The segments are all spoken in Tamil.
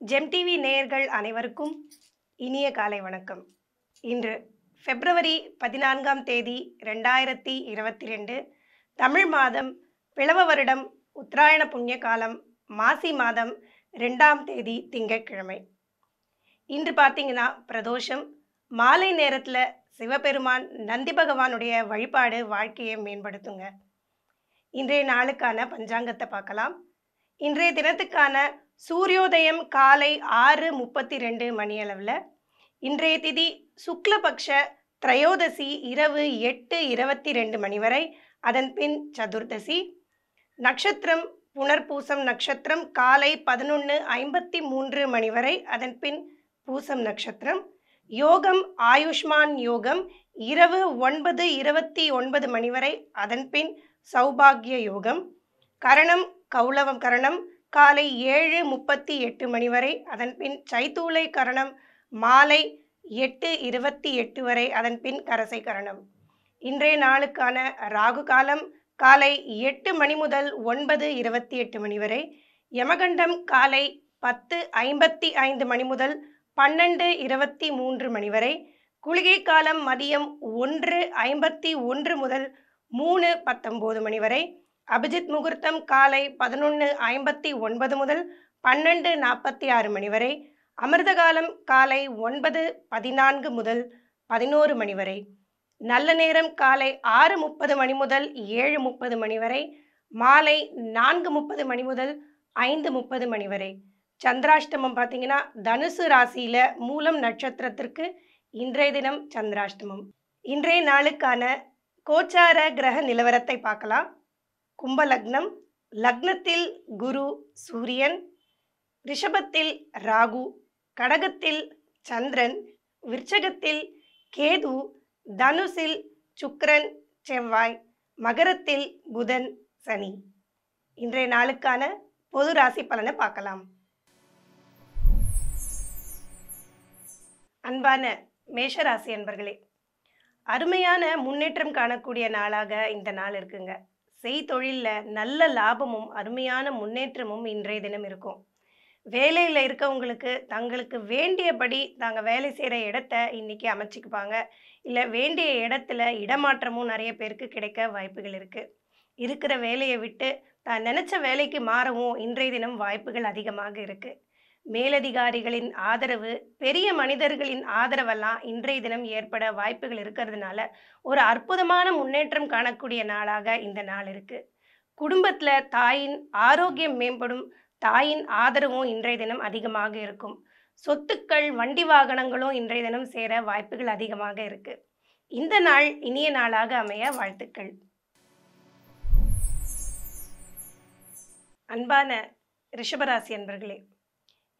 ஜெம் டிவி நேயர்கள் அனைவருக்கும் இனிய காலை வணக்கம். இன்று பிப்ரவரி பதினான்காம் தேதி ரெண்டாயிரத்தி இருபத்தி ரெண்டு தமிழ் மாதம் பிளவ வருடம் உத்தராயண புண்ணிய காலம் மாசி மாதம் ரெண்டாம் தேதி திங்கட்கிழமை. இன்று பார்த்தீங்கன்னா பிரதோஷம். மாலை நேரத்தில் சிவபெருமான் நந்தி பகவானுடைய வழிபாடு வாழ்க்கையை மேம்படுத்துங்க. இன்றைய நாளுக்கான பஞ்சாங்கத்தை பார்க்கலாம். இன்றைய தினத்துக்கான சூரியோதயம் காலை ஆறு முப்பத்தி ரெண்டு மணியளவில். இன்றைய திதி சுக்லபக்ஷ திரையோதசி இரவு எட்டு இருபத்தி ரெண்டு மணி வரை. அதன் பின் சதுர்தசி. நட்சத்திரம் புனர்பூசம் நட்சத்திரம் காலை பதினொன்று ஐம்பத்தி மூன்று மணி வரை. அதன் பின் பூசம் நட்சத்திரம். யோகம் ஆயுஷ்மான் யோகம் இரவு ஒன்பது இருபத்தி ஒன்பது மணி வரை. அதன் பின் சௌபாகிய யோகம். கரணம் கௌளவம் கரணம். காலை ஏழு முப்பத்தி எட்டு மணி வரை அதன்பின் சைத்தூளை கரணம் மாலை எட்டு இருபத்தி எட்டு வரை அதன் பின் கரசை கரணம். இன்றைய நாளுக்கான ராகு காலம் காலை எட்டு மணி முதல் ஒன்பது இருபத்தி எட்டு மணி வரை யமகண்டம் காலை பத்து ஐம்பத்தி ஐந்து மணி முதல் பன்னெண்டு இருபத்தி மூன்று மணி வரை குளிகை காலம் மதியம் ஒன்று ஐம்பத்தி ஒன்று முதல் மூணு பத்தொம்போது மணி வரை அபிஜித் முகூர்த்தம் காலை பதினொன்று ஐம்பத்தி ஒன்பது முதல் பன்னெண்டு நாற்பத்தி ஆறு மணி வரை அமிர்தகாலம் காலை ஒன்பது பதினான்கு முதல் பதினோரு மணி வரை நல்ல நேரம் காலை ஆறு முப்பது மணி முதல் ஏழு முப்பது மணி வரை மாலை நான்கு முப்பது மணி முதல் ஐந்து முப்பது மணி வரை. சந்திராஷ்டமம் பார்த்தீங்கன்னா தனுசு ராசியில மூலம் நட்சத்திரத்திற்கு இன்றைய தினம் சந்திராஷ்டமம். இன்றைய நாளுக்கான கோச்சார கிரக நிலவரத்தை பார்க்கலாம். கும்பலக்னம் லக்னத்தில் குரு சூரியன் ரிஷபத்தில் ராகு கடகத்தில் சந்திரன் விருச்சகத்தில் கேது தனுசில் சுக்கரன் செவ்வாய் மகரத்தில் புதன் சனி. இன்றைய நாளுக்கான பொது ராசி பலனை பார்க்கலாம். அன்பான மேஷராசி அன்பர்களே அருமையான முன்னேற்றம் காணக்கூடிய நாளாக இந்த நாள் இருக்குங்க. செய்தொழிலில் நல்ல லாபமும் அருமையான முன்னேற்றமும் இன்றைய தினம் இருக்கும். வேலையில் இருக்கவங்களுக்கு தங்களுக்கு வேண்டியபடி தாங்கள் வேலை செய்கிற இடத்த இன்றைக்கி அமைச்சிக்குப்பாங்க இல்லை வேண்டிய இடத்துல இடமாற்றமும் நிறைய பேருக்கு கிடைக்க வாய்ப்புகள் இருக்குது இருக்கிற வேலையை விட்டு தான் நினச்ச வேலைக்கு மாறவும் இன்றைய தினம் வாய்ப்புகள் அதிகமாக இருக்குது மேலதிகாரிகளின் ஆதரவு பெரிய மனிதர்களின் ஆதரவெல்லாம் இன்றைய தினம் ஏற்பட வாய்ப்புகள் இருக்கிறதுனால ஒரு அற்புதமான முன்னேற்றம் காணக்கூடிய நாளாக இந்த நாள் இருக்குது குடும்பத்தில் தாயின் ஆரோக்கியம் மேம்படும் தாயின் ஆதரவும் இன்றைய தினம் அதிகமாக இருக்கும். சொத்துக்கள் வண்டி வாகனங்களும் இன்றைய தினம் சேர வாய்ப்புகள் அதிகமாக இருக்குது இந்த நாள் இனிய நாளாக அமைய வாழ்த்துக்கள். அன்பான ரிஷபராசி அன்பர்களே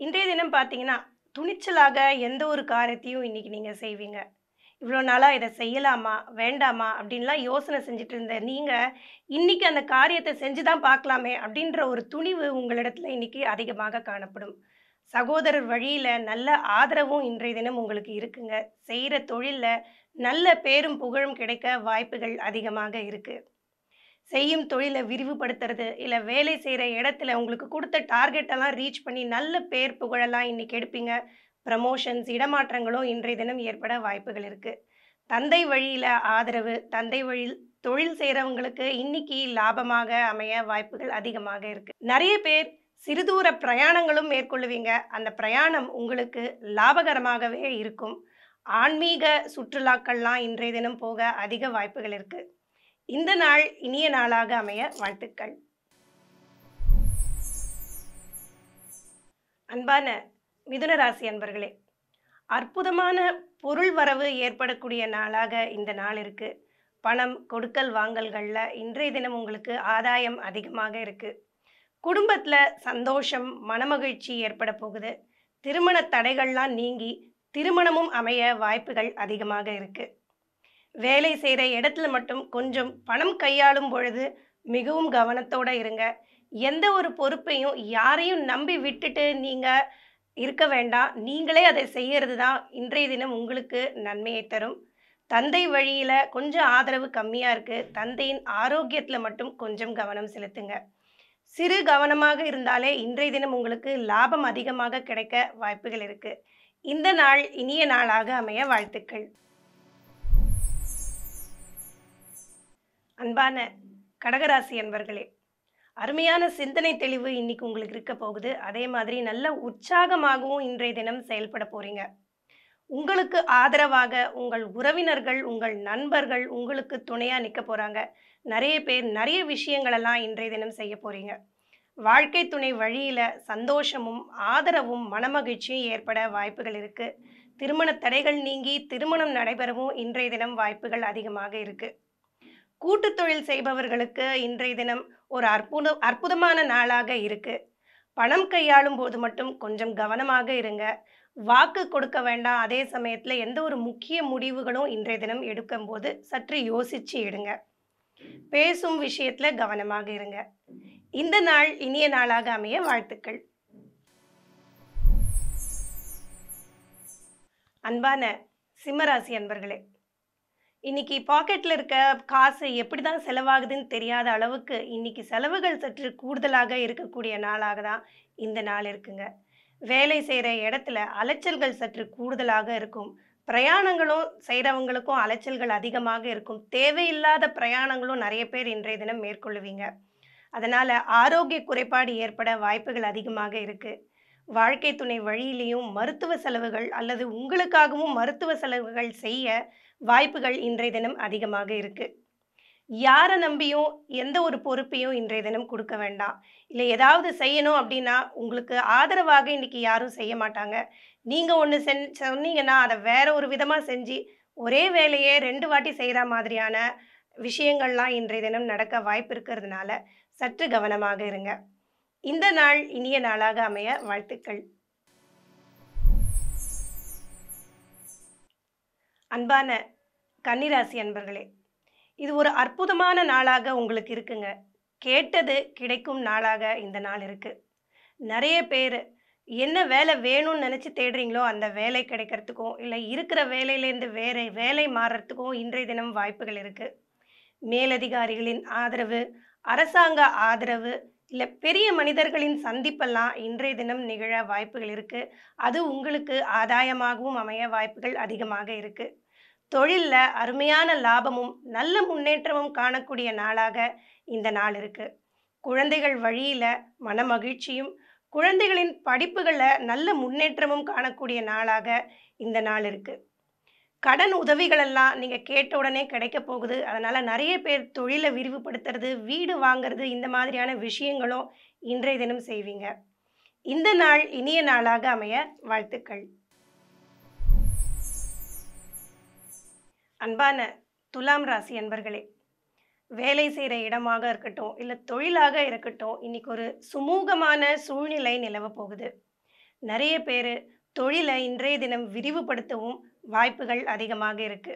இன்றைய தினம் பார்த்தீங்கன்னா துணிச்சலாக எந்த ஒரு காரியத்தையும் இன்னைக்கு நீங்கள் செய்வீங்க. இவ்வளோ நாளாக இதை செய்யலாமா வேண்டாமா அப்படின்லாம் யோசனை செஞ்சுட்டு இருந்த நீங்கள் இன்றைக்கி அந்த காரியத்தை செஞ்சு தான் பார்க்கலாமே அப்படின்ற ஒரு துணிவு உங்களிடத்துல இன்னைக்கு அதிகமாக காணப்படும். சகோதரர் வழியில் நல்ல ஆதரவும் இன்றைய தினம் உங்களுக்கு இருக்குங்க. செய்கிற தொழிலில் நல்ல பேரும் புகழும் கிடைக்க வாய்ப்புகள் அதிகமாக இருக்குது செய்யும் தொழிலை விரிவுபடுத்துறது இல்லை வேலை செய்கிற இடத்துல உங்களுக்கு கொடுத்த டார்கெட்டெல்லாம் ரீச் பண்ணி நல்ல பேர் புகழெல்லாம் இன்றைக்கி எடுப்பீங்க. ப்ரமோஷன்ஸ் இடமாற்றங்களும் இன்றைய தினம் ஏற்பட வாய்ப்புகள் இருக்குது தந்தை வழியில் ஆதரவு தந்தை வழியில் தொழில் செய்கிறவங்களுக்கு இன்னைக்கு லாபமாக அமைய வாய்ப்புகள் அதிகமாக இருக்குது நிறைய பேர் சிறுதூர பிரயாணங்களும் மேற்கொள்ளுவீங்க. அந்த பிரயாணம் உங்களுக்கு லாபகரமாகவே இருக்கும். ஆன்மீக சுற்றுலாக்கள்லாம் இன்றைய தினம் போக அதிக வாய்ப்புகள் இருக்குது இந்த நாள் இனிய நாளாக அமைய வாழ்த்துக்கள். அன்பான மிதுன ராசி அன்பர்களே அற்புதமான பொருள் வரவு ஏற்படக்கூடிய நாளாக இந்த நாள் இருக்கு. பணம் கொடுக்கல் வாங்கல்களில் இன்றைய தினம் உங்களுக்கு ஆதாயம் அதிகமாக இருக்கு. குடும்பத்தில் சந்தோஷம் மனமகிழ்ச்சி ஏற்பட போகுது. திருமண தடைகள்லாம் நீங்கி திருமணமும் அமைய வாய்ப்புகள் அதிகமாக இருக்குது வேலை செய்கிற இடத்துல மட்டும் கொஞ்சம் பணம் கையாளும் பொழுது மிகவும் கவனத்தோடு இருங்க. எந்த ஒரு பொறுப்பையும் யாரையும் நம்பி விட்டுட்டு நீங்கள் இருக்க வேண்டாம். நீங்களே அதை செய்கிறது தான் இன்றைய தினம் உங்களுக்கு நன்மையை தரும். தந்தை வழியில் கொஞ்சம் ஆதரவு கம்மியாக இருக்குது தந்தையின் ஆரோக்கியத்தில் மட்டும் கொஞ்சம் கவனம் செலுத்துங்க. சிறு கவனமாக இருந்தாலே இன்றைய தினம் உங்களுக்கு லாபம் அதிகமாக கிடைக்க வாய்ப்புகள் இருக்குது இந்த நாள் இனிய நாளாக அமைய வாழ்த்துக்கள். அன்பான கடகராசி அன்பர்களே அருமையான சிந்தனை தெளிவு இன்னைக்கு உங்களுக்கு இருக்க போகுது. அதே மாதிரி நல்ல உற்சாகமாகவும் இன்றைய தினம் செயல்பட போறீங்க. உங்களுக்கு ஆதரவாக உங்கள் உறவினர்கள் உங்கள் நண்பர்கள் உங்களுக்கு துணையாக நிற்க போகிறாங்க நிறைய பேர் நிறைய விஷயங்களெல்லாம் இன்றைய தினம் செய்ய போகிறீங்க வாழ்க்கை துணை வழியில் சந்தோஷமும் ஆதரவும் மனமகிழ்ச்சியும் ஏற்பட வாய்ப்புகள் இருக்குது திருமண தடைகள் நீங்கி திருமணம் நடைபெறவும் இன்றைய தினம் வாய்ப்புகள் அதிகமாக இருக்குது கூட்டு தொழில் செய்பவர்களுக்கு இன்றைய தினம் ஒரு அற்புத அற்புதமான நாளாக இருக்கு. பணம் கையாளும் போது மட்டும் கொஞ்சம் கவனமாக இருங்க. வாக்கு கொடுக்க வேண்டாம். அதே சமயத்தில் எந்த ஒரு முக்கிய முடிவுகளும் இன்றைய தினம் எடுக்கும்போது சற்று யோசிச்சு எடுங்க. பேசும் விஷயத்தில் கவனமாக இருங்க. இந்த நாள் இனிய நாளாக அமைய வாழ்த்துக்கள். அன்பான சிம்மராசி அன்பர்களே இன்னைக்கு பாக்கெட்டில் இருக்க காசு எப்படி தான் செலவாகுதுன்னு தெரியாத அளவுக்கு இன்னைக்கு செலவுகள் சற்று கூடுதலாக இருக்கக்கூடிய நாளாக தான் இந்த நாள் இருக்குங்க. வேலை செய்கிற இடத்துல அலைச்சல்கள் சற்று கூடுதலாக இருக்கும். பிரயாணங்களும் செய்கிறவங்களுக்கும் அலைச்சல்கள் அதிகமாக இருக்கும். தேவையில்லாத பிரயாணங்களும் நிறைய பேர் இன்றைய தினம் மேற்கொள்ளுவீங்க. அதனால் ஆரோக்கிய குறைபாடு ஏற்பட வாய்ப்புகள் அதிகமாக இருக்குது வாழ்க்கை துணை வழியிலையும் மருத்துவ செலவுகள் அல்லது உங்களுக்காகவும் மருத்துவ செலவுகள் செய்ய வாய்ப்புகள் இன்றைய தினம் அதிகமாக இருக்குது யாரை நம்பியும் எந்த ஒரு பொறுப்பையும் இன்றைய தினம் கொடுக்க வேண்டாம். இல்லை ஏதாவது செய்யணும் அப்படின்னா உங்களுக்கு ஆதரவாக இன்றைக்கி யாரும் செய்ய மாட்டாங்க. நீங்கள் ஒன்று சென் சொன்னீங்கன்னா அதை வேற ஒரு விதமாக செஞ்சு ஒரே வேலையே ரெண்டு வாட்டி செய்கிற மாதிரியான விஷயங்கள்லாம் இன்றைய தினம் நடக்க வாய்ப்பு இருக்கிறதுனால சற்று கவனமாக இருங்க. இந்த நாள் இனிய நாளாக அமைய வாழ்த்துக்கள். அன்பான கன்னிராசி அன்பர்களே இது ஒரு அற்புதமான நாளாக உங்களுக்கு இருக்குங்க. கேட்டது கிடைக்கும் நாளாக இந்த நாள் இருக்கு. நிறைய பேர் என்ன வேலை வேணும்னு நினச்சி தேடுறீங்களோ அந்த வேலை கிடைக்கிறதுக்கும் இல்லை இருக்கிற வேலையிலேருந்து வேறு வேலை மாறுறதுக்கும் இன்றைய தினம் வாய்ப்புகள் இருக்குது மேலதிகாரிகளின் ஆதரவு அரசாங்க ஆதரவு இல்லை பெரிய மனிதர்களின் சந்திப்பெல்லாம் இன்றைய தினம் நிகழ வாய்ப்புகள் இருக்குது அது உங்களுக்கு ஆதாயமாகவும் அமைய வாய்ப்புகள் அதிகமாக இருக்குது தொழிலில் அருமையான லாபமும் நல்ல முன்னேற்றமும் காணக்கூடிய நாளாக இந்த நாள் இருக்குது குழந்தைகள் வழியில் மன மகிழ்ச்சியும் குழந்தைகளின் படிப்புகளில் நல்ல முன்னேற்றமும் காணக்கூடிய நாளாக இந்த நாள் இருக்குது கடன் உதவிகளெல்லாம் நீங்கள் கேட்ட உடனே கிடைக்க போகுது. அதனால் நிறைய பேர் தொழிலை விரிவுபடுத்துறது வீடு வாங்கிறது இந்த மாதிரியான விஷயங்களும் இன்றைய தினம் செய்வீங்க. இந்த நாள் இனிய நாளாக அமைய வாழ்த்துக்கள். அன்பான துலாம் ராசி அன்பர்களே வேலை செய்கிற இடமாக இருக்கட்டும் இல்லை தொழிலாக இருக்கட்டும் இன்னைக்கு ஒரு சுமூகமான சூழ்நிலை நிலவ போகுது. நிறைய பேர் தொழிலை இன்றைய தினம் விரிவுபடுத்தவும் வாய்ப்புகள் அதிகமாக இருக்கு.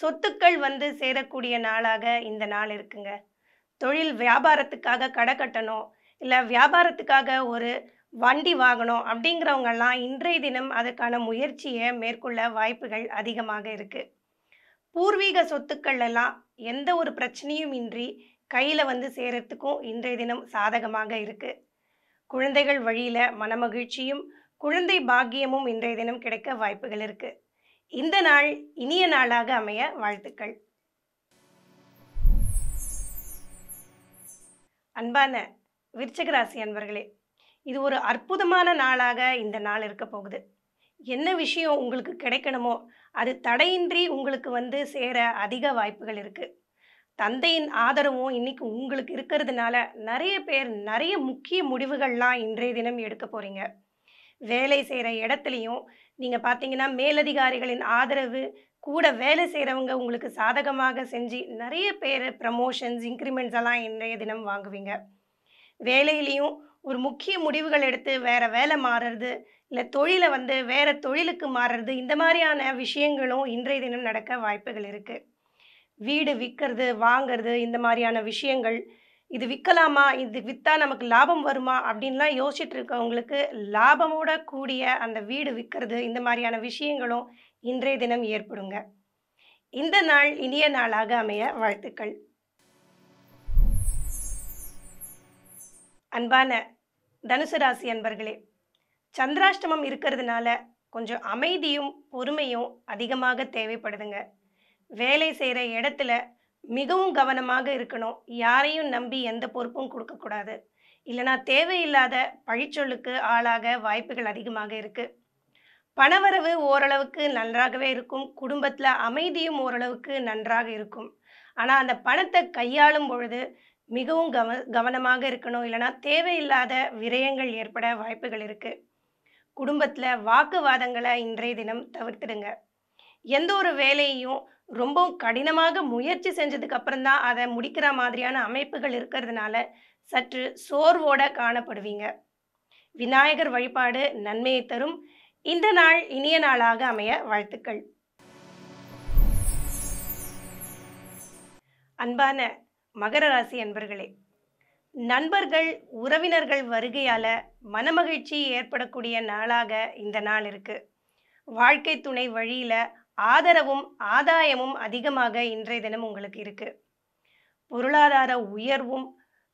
சொத்துக்கள் வந்து சேரக்கூடிய நாளாக இந்த நாள் இருக்குங்க. தொழில் வியாபாரத்துக்காக கடை கட்டணும் இல்லை வியாபாரத்துக்காக ஒரு வண்டி வாங்கணும் அப்படிங்கிறவங்கெல்லாம் இன்றைய தினம் அதுக்கான முயற்சியை மேற்கொள்ள வாய்ப்புகள் அதிகமாக இருக்கு. பூர்வீக சொத்துக்கள் எல்லாம் எந்த ஒரு பிரச்சனையும் இன்றி கையில் வந்து சேரத்துக்கும் இன்றைய தினம் சாதகமாக இருக்கு. குழந்தைகள் வழியில மனமகிழ்ச்சியும் குழந்தை பாக்கியமும் இன்றைய தினம் கிடைக்க வாய்ப்புகள் இருக்கு. இந்த நாள் இனிய நாளாக அமைய வாழ்த்துக்கள். அன்பான விருச்சகராசி அன்பர்களே இது ஒரு அற்புதமான நாளாக இந்த நாள் இருக்க போகுது. என்ன விஷயம் உங்களுக்கு கிடைக்கணுமோ அது தடையின்றி உங்களுக்கு வந்து சேர அதிக வாய்ப்புகள் இருக்கு. தந்தையின் ஆதரவும் இன்னைக்கு உங்களுக்கு இருக்கிறதுனால நிறைய பேர் நிறைய முக்கிய முடிவுகள்லாம் இன்றைய தினம் எடுக்க போறீங்க. வேலை செய்கிற இடத்துலையும் நீங்கள் பார்த்தீங்கன்னா மேலதிகாரிகளின் ஆதரவு கூட வேலை செய்கிறவங்க உங்களுக்கு சாதகமாக செஞ்சு நிறைய பேர் ப்ரமோஷன்ஸ் இன்க்ரிமெண்ட்ஸ் எல்லாம் இன்றைய தினம் வாங்குவீங்க. வேலையிலையும் ஒரு முக்கிய முடிவுகள் எடுத்து வேற வேலை மாறுறது இல்லை தொழிலை வந்து வேற தொழிலுக்கு மாறுறது இந்த மாதிரியான விஷயங்களும் இன்றைய தினம் நடக்க வாய்ப்புகள் இருக்குது வீடு விற்கிறது வாங்கிறது இந்த மாதிரியான விஷயங்கள் இது விற்கலாமா இது விற்றா நமக்கு லாபம் வருமா? அப்படின்லாம் யோசிச்சுட்டு இருக்கவங்களுக்கு லாபமோட கூடிய அந்த வீடு விற்கிறது இந்த மாதிரியான விஷயங்களும் இன்றைய தினம் ஏற்படுங்க. இந்த நாள் இனிய நாளாக அமைய வாழ்த்துக்கள். அன்பான தனுசு ராசி அன்பர்களே சந்திராஷ்டமம் இருக்கிறதுனால கொஞ்சம் அமைதியும் பொறுமையும் அதிகமாக தேவைப்படுதுங்க. வேலை செய்கிற இடத்துல மிகவும் கவனமாக இருக்கணும். யாரையும் நம்பி எந்த பொறுப்பும் கொடுக்கக்கூடாது இல்லைனா தேவையில்லாத பழிச்சொல்லுக்கு ஆளாக வாய்ப்புகள் அதிகமாக இருக்கு. பணவரவு ஓரளவுக்கு நன்றாகவே இருக்கும். குடும்பத்தில் அமைதியும் ஓரளவுக்கு நன்றாக இருக்கும். ஆனால் அந்த பணத்தை கையாளும் பொழுது மிகவும் கவ கவனமாக இருக்கணும். இல்லைனா தேவையில்லாத விரயங்கள் ஏற்பட வாய்ப்புகள் இருக்கு. குடும்பத்தில் வாக்குவாதங்களை இன்றைய தினம் தவிர்த்துடுங்க. எந்த ஒரு வேலையையும் ரொம்பவும் கடினமாக முயற்சி செஞ்சதுக்கு அப்புறம் தான் அதை முடிக்கிற மாதிரியான அமைப்புகள் இருக்கிறதுனால சற்று சோர்வோட காணப்படுவீங்க. விநாயகர் வழிபாடு நன்மையை தரும். இந்த நாள் இனிய நாளாக அமைய வாழ்த்துக்கள். அன்பான மகர ராசி அன்பர்களே நண்பர்கள் உறவினர்கள் வருகையால மனமகிழ்ச்சி ஏற்படக்கூடிய நாளாக இந்த நாள் இருக்கு. வாழ்க்கை துணை வழியில ஆதரவும் ஆதாயமும் அதிகமாக இன்றைய தினம் உங்களுக்கு இருக்கு. பொருளாதார உயர்வும்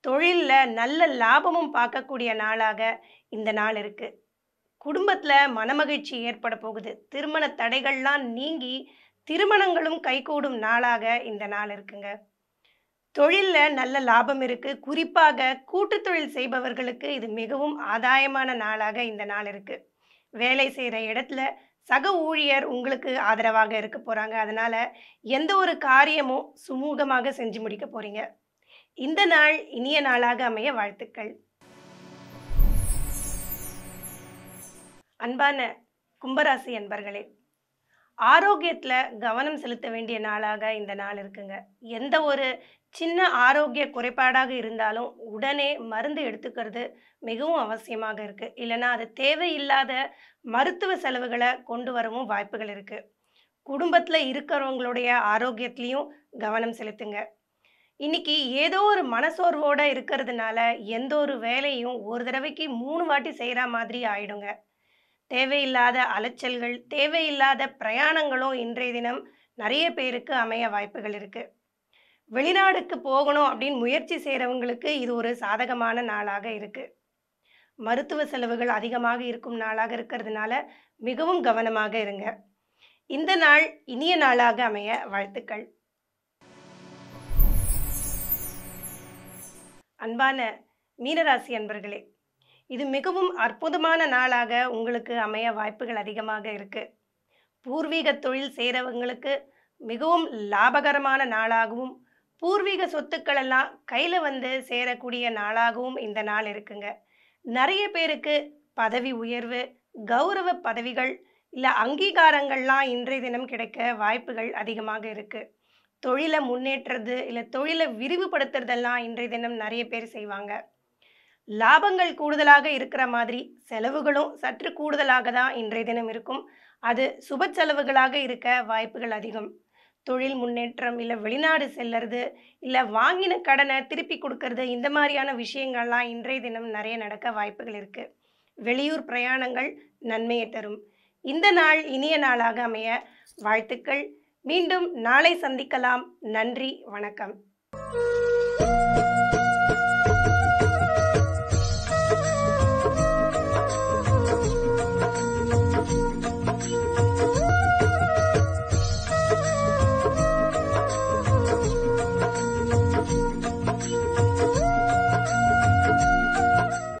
தொழிலில் நல்ல லாபமும் பார்க்கக்கூடிய நாளாக இந்த நாள் இருக்கு. குடும்பத்தில் மனமகிழ்ச்சி ஏற்பட போகுது. திருமண தடைகள்லாம் நீங்கி திருமணங்களும் கைகூடும் நாளாக இந்த நாள் இருக்குங்க. தொழிலில் நல்ல லாபம் இருக்குது குறிப்பாக கூட்டு தொழில் செய்பவர்களுக்கு இது மிகவும் ஆதாயமான நாளாக இந்த நாள் இருக்குது வேலை செய்கிற இடத்துல சக ஊழியர் உங்களுக்கு ஆதரவாக இருக்க போகிறாங்க அதனால் எந்த ஒரு காரியமும் சுமூகமாக செஞ்சு முடிக்க போகிறீங்க இந்த நாள் இனிய நாளாக அமைய வாழ்த்துக்கள். அன்பான கும்பராசி அன்பர்களே ஆரோக்கியத்தில் கவனம் செலுத்த வேண்டிய நாளாக இந்த நாள் இருக்குங்க. எந்த ஒரு சின்ன ஆரோக்கிய குறைபாடாக இருந்தாலும் உடனே மருந்து எடுத்துக்கிறது மிகவும் அவசியமாக இருக்கு. இல்லைன்னா அது தேவையில்லாத மருத்துவ செலவுகளை கொண்டு வரவும் வாய்ப்புகள் இருக்கு. குடும்பத்தில் இருக்கிறவங்களுடைய ஆரோக்கியத்திலையும் கவனம் செலுத்துங்க. இன்னைக்கு ஏதோ ஒரு மனசோர்வோட இருக்கிறதுனால எந்த ஒரு வேலையும் ஒரு தடவைக்கு மூணு வாட்டி செய்கிற மாதிரி ஆயிடுங்க. தேவையில்லாத அலைச்சல்கள் தேவையில்லாத பிரயாணங்களும் இன்றைய தினம் நிறைய பேருக்கு அமைய வாய்ப்புகள் இருக்குது வெளிநாடுக்கு போகணும் அப்படின்னு முயற்சி செய்கிறவங்களுக்கு இது ஒரு சாதகமான நாளாக இருக்குது மருத்துவ செலவுகள் அதிகமாக இருக்கும் நாளாக இருக்கிறதுனால மிகவும் கவனமாக இருங்க. இந்த நாள் இனிய நாளாக அமைய வாழ்த்துக்கள். அன்பான மீனராசி அன்பர்களே இது மிகவும் அற்புதமான நாளாக உங்களுக்கு அமைய வாய்ப்புகள் அதிகமாக இருக்குது பூர்வீக தொழில் செய்கிறவங்களுக்கு மிகவும் லாபகரமான நாளாகவும் பூர்வீக சொத்துக்கள் எல்லாம் கையில் வந்து சேரக்கூடிய நாளாகவும் இந்த நாள் இருக்குங்க. நிறைய பேருக்கு பதவி உயர்வு கௌரவ பதவிகள் இல்லை அங்கீகாரங்கள்லாம் இன்றைய தினம் கிடைக்க வாய்ப்புகள் அதிகமாக இருக்குது தொழிலை முன்னேற்றுறது இல்லை தொழிலை விரிவுபடுத்துறதெல்லாம் இன்றைய தினம் நிறைய பேர் செய்வாங்க. லாபங்கள் கூடுதலாக இருக்கிற மாதிரி செலவுகளும் சற்று கூடுதலாக தான் இன்றைய தினம் இருக்கும். அது சுப செலவுகளாக இருக்க வாய்ப்புகள் அதிகம். தொழில் முன்னேற்றம் இல்லை வெளிநாடு செல்லுறது இல்லை வாங்கின கடனை திருப்பி கொடுக்கறது இந்த மாதிரியான விஷயங்கள்லாம் இன்றைய தினம் நிறைய நடக்க வாய்ப்புகள் இருக்குது வெளியூர் பிரயாணங்கள் நன்மையை தரும். இந்த நாள் இனிய நாளாக அமைய வாழ்த்துக்கள். மீண்டும் நாளை சந்திக்கலாம். நன்றி வணக்கம்.